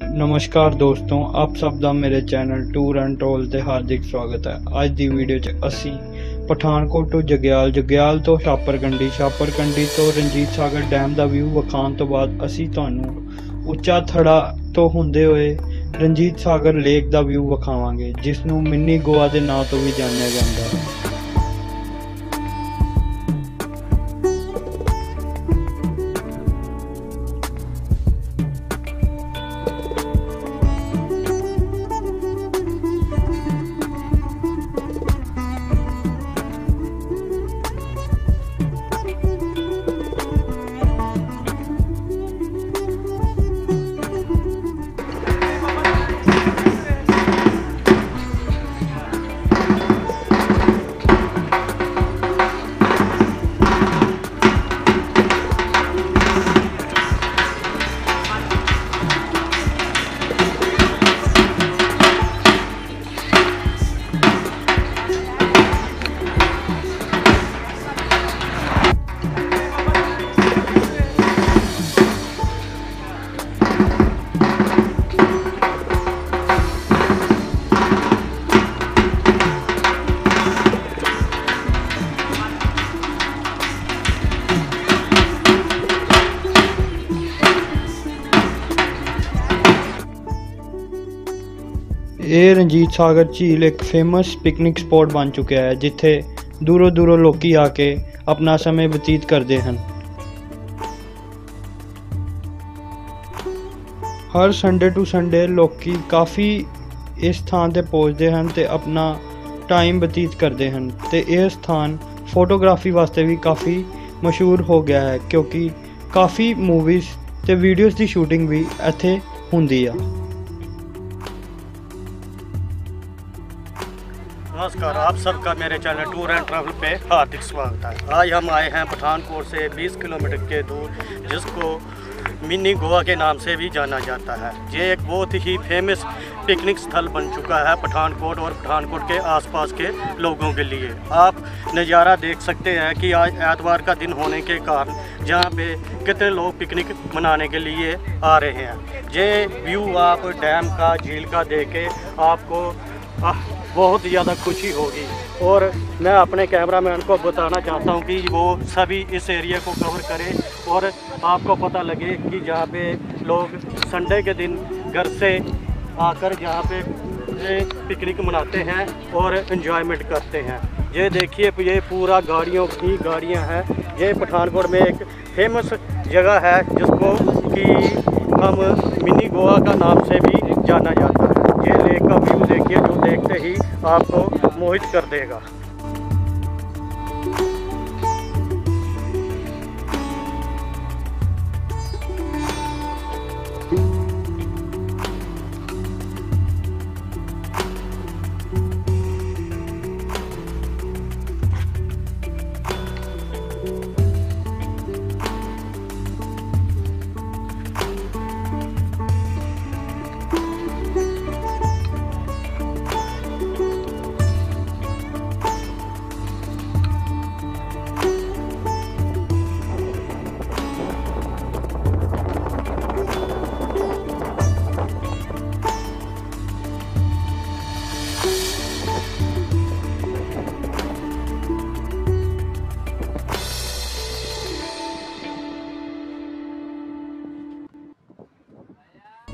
ਨਮਸਕਾਰ ਦੋਸਤੋ, ਆਪ ਸਭ ਦਾ ਮੇਰੇ ਚੈਨਲ ਟੂਰ ਐਂਡ ਟਰੋਲ ਤੇ ਹਾਰਦਿਕ ਸਵਾਗਤ ਹੈ। ਅੱਜ ਦੀ ਵੀਡੀਓ 'ਚ ਅਸੀਂ ਪਠਾਨਕੋਟ ਤੋਂ ਜਗਿਆਲ ਜਗਿਆਲ ਤੋਂ ਛਾਪਰਕੰਡੀ ਛਾਪਰਕੰਡੀ ਤੋਂ ਰਣਜੀਤ ਸਾਗਰ ਡੈਮ ਦਾ ਵਿਊ ਵਿਖਾਉਣ ਤੋਂ ਬਾਅਦ ਅਸੀਂ ਤੁਹਾਨੂੰ ਉੱਚਾ ਥੜਾ ਤੋਂ ਹੁੰਦੇ ਹੋਏ ਰਣਜੀਤ ਸਾਗਰ ਲੇਕ ਦਾ ਵਿਊ ਵਿਖਾਵਾਂਗੇ ਜਿਸ ਨੂੰ ਮਿੰਨੀ ਗੋਆ ਦੇ ਨਾਂ ਤੋਂ ਵੀ ਜਾਣਿਆ ਜਾਂਦਾ ਹੈ। ਇਹ ਰਣਜੀਤ ਸਾਗਰ ਝੀਲ ਇੱਕ ਫੇਮਸ ਪਿਕਨਿਕ ਸਪੌਟ ਬਣ ਚੁੱਕਿਆ ਹੈ, ਜਿੱਥੇ ਦੂਰੋਂ ਦੂਰੋਂ ਲੋਕੀ ਆ ਕੇ ਆਪਣਾ ਸਮੇਂ ਬਤੀਤ ਕਰਦੇ ਹਨ। ਹਰ ਸੰਡੇ ਟੂ ਸੰਡੇ ਲੋਕੀ ਕਾਫੀ ਇਸ ਥਾਂ ਤੇ ਪਹੁੰਚਦੇ ਹਨ ਤੇ ਆਪਣਾ ਟਾਈਮ ਬਤੀਤ ਕਰਦੇ ਹਨ ਤੇ ਇਹ ਸਥਾਨ ਫੋਟੋਗ੍ਰਾਫੀ ਵਾਸਤੇ ਵੀ ਕਾਫੀ ਮਸ਼ਹੂਰ ਹੋ ਗਿਆ ਹੈ, ਕਿਉਂਕਿ ਕਾਫੀ ਮੂਵੀਜ਼ ਤੇ ਵੀਡੀਓਜ਼ ਦੀ ਸ਼ੂਟਿੰਗ ਵੀ ਇੱਥੇ ਹੁੰਦੀ ਆ। नमस्कार, आप सबका मेरे चैनल टूर एंड ट्रैवल पे हार्दिक स्वागत है। आज हम आए हैं पठानकोट से 20 किलोमीटर के दूर, जिसको मिनी गोवा के नाम से भी जाना जाता है। ये एक बहुत ही फ़ेमस पिकनिक स्थल बन चुका है पठानकोट और पठानकोट के आसपास के लोगों के लिए। आप नज़ारा देख सकते हैं कि आज एतवार का दिन होने के कारण जहाँ पे कितने लोग पिकनिक मनाने के लिए आ रहे हैं। ये व्यू आप डैम का, झील का देख के आपको बहुत ज़्यादा खुशी होगी। और मैं अपने कैमरामैन को बताना चाहता हूँ कि वो सभी इस एरिया को कवर करें और आपको पता लगे कि जहाँ पे लोग संडे के दिन घर से आकर जहाँ पे पिकनिक मनाते हैं और इन्जॉयमेंट करते हैं। ये देखिए, ये पूरा गाड़ियों की गाड़ियाँ हैं। ये पठानकोट में एक फ़ेमस जगह है, जिसको कि हम मिनी गोवा का नाम से भी जाना जाता है। ये लेक का व्यू देखिए जो देखते ही आपको मोहित कर देगा।